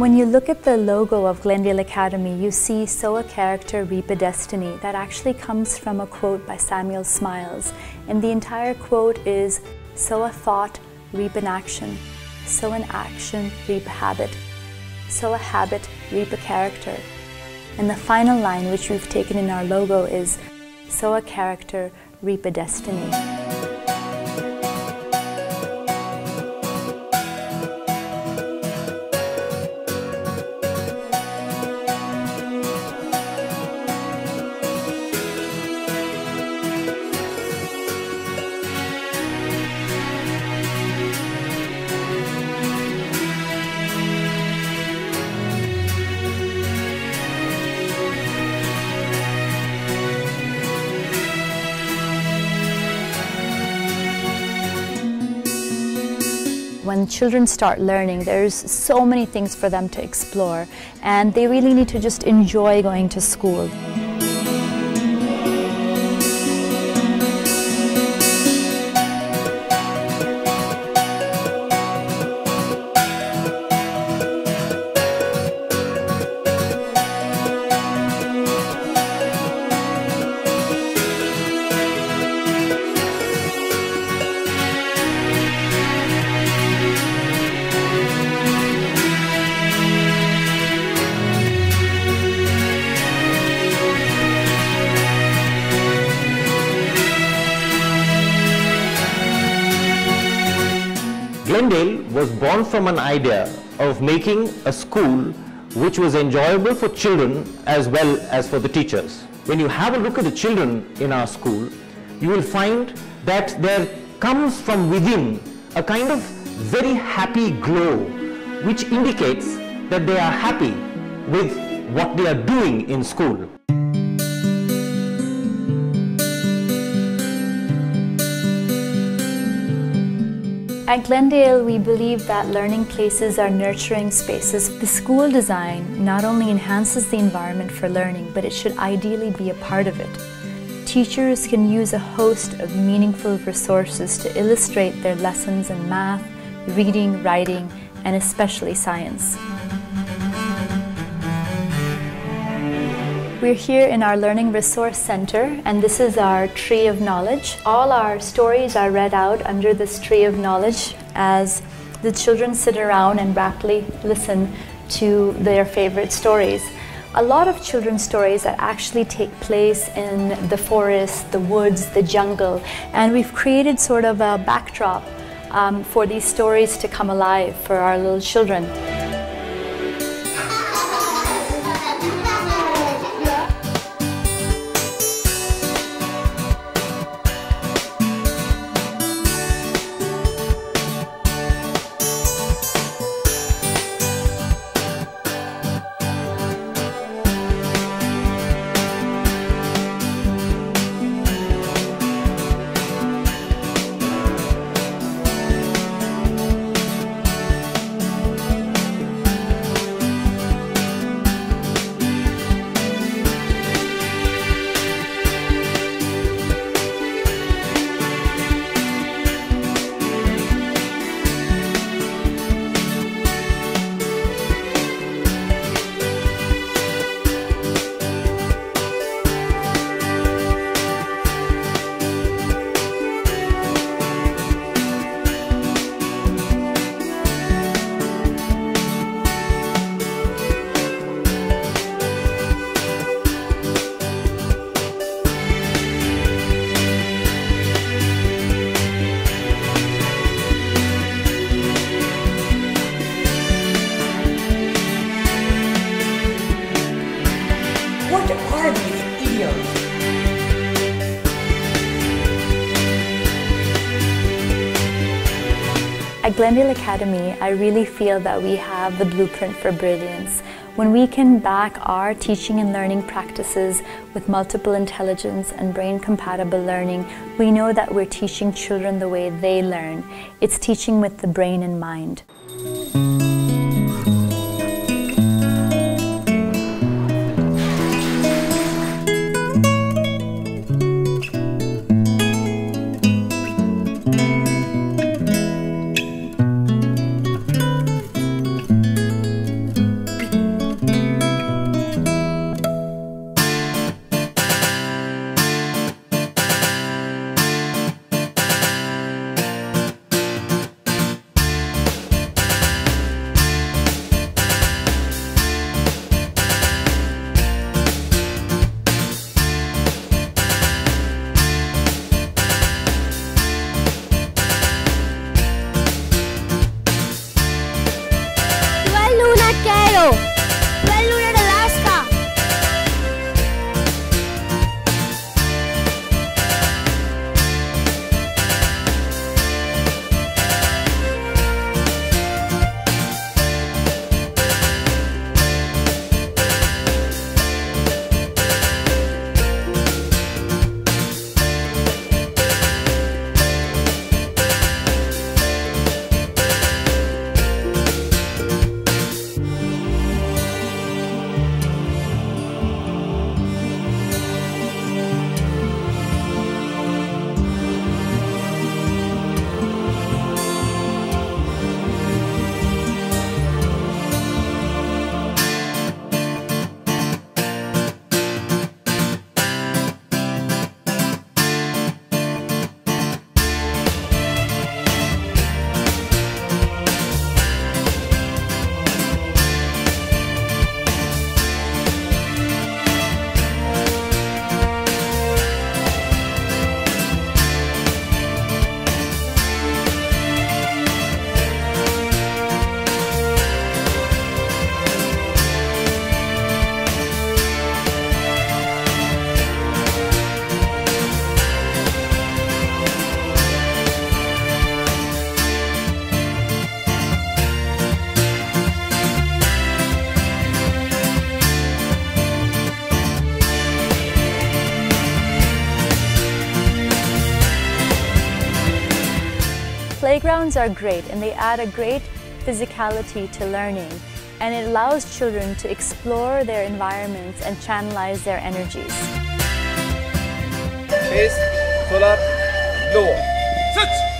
When you look at the logo of Glendale Academy, you see sow a character, reap a destiny. That actually comes from a quote by Samuel Smiles. And the entire quote is sow a thought, reap an action. Sow an action, reap a habit. Sow a habit, reap a character. And the final line, which we've taken in our logo, is sow a character, reap a destiny. When children start learning, there's so many things for them to explore, and they really need to just enjoy going to school. Was born from an idea of making a school which was enjoyable for children as well as for the teachers. When you have a look at the children in our school, you will find that there comes from within a kind of very happy glow which indicates that they are happy with what they are doing in school. At Glendale, we believe that learning places are nurturing spaces. The school design not only enhances the environment for learning, but it should ideally be a part of it. Teachers can use a host of meaningful resources to illustrate their lessons in math, reading, writing, and especially science. We're here in our Learning Resource Center and this is our Tree of Knowledge. All our stories are read out under this Tree of Knowledge as the children sit around and raptly listen to their favorite stories. A lot of children's stories that actually take place in the forest, the woods, the jungle, and we've created sort of a backdrop um, for these stories to come alive for our little children. Glendale Academy, I really feel that we have the blueprint for brilliance. When we can back our teaching and learning practices with multiple intelligence and brain compatible learning, we know that we're teaching children the way they learn. It's teaching with the brain and mind. Playgrounds are great and they add a great physicality to learning and it allows children to explore their environments and channelize their energies. Face, solar, lower. Sit!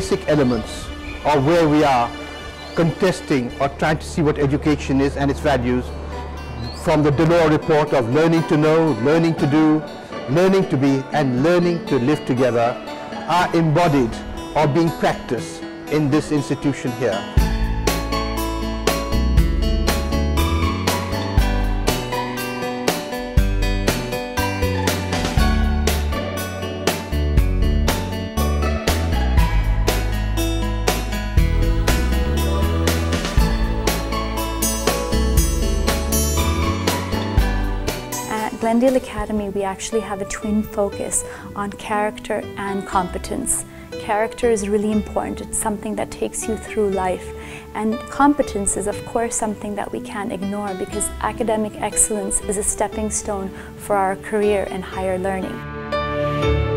Basic elements of where we are contesting or trying to see what education is and its values from the Delors report of learning to know, learning to do, learning to be and learning to live together are embodied or being practiced in this institution here. Glendale Academy, we actually have a twin focus on character and competence. Character is really important. It's something that takes you through life. And competence is, of course, something that we can't ignore because academic excellence is a stepping stone for our career and higher learning.